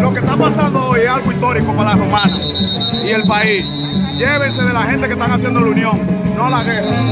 Lo que está pasando hoy es algo histórico para la romana y el país. Llévense de la gente que están haciendo la unión, no la guerra.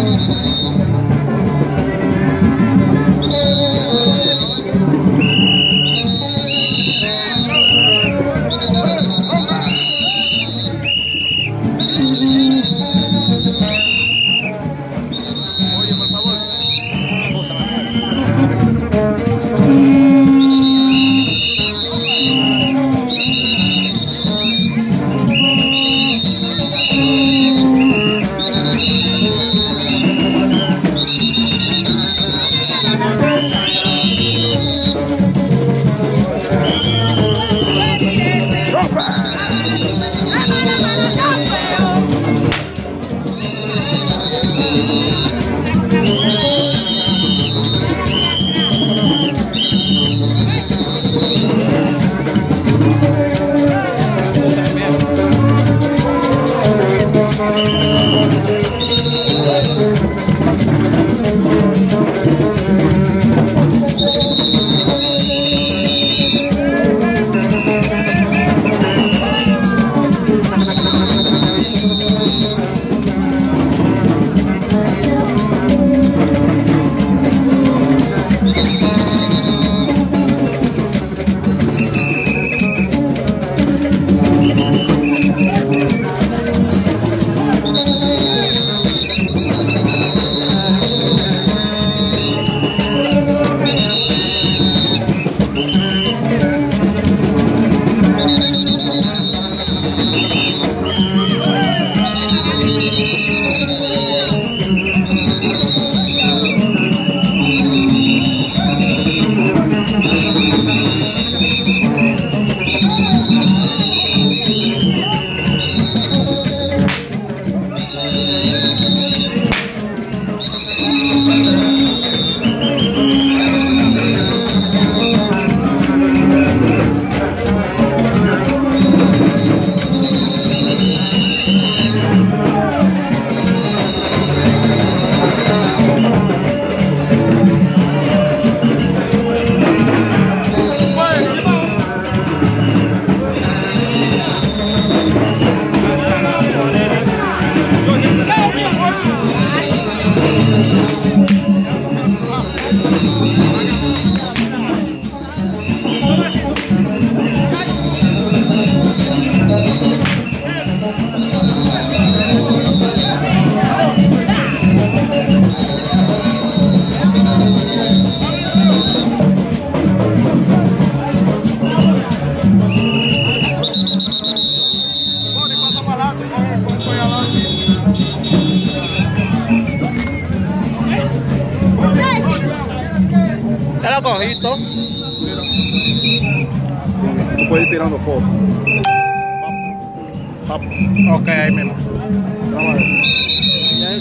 Cogiste. Tú puedes ir tirando fotos. Ok, ahí mismo. graba eso. ¿Ya